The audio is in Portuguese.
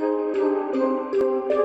Música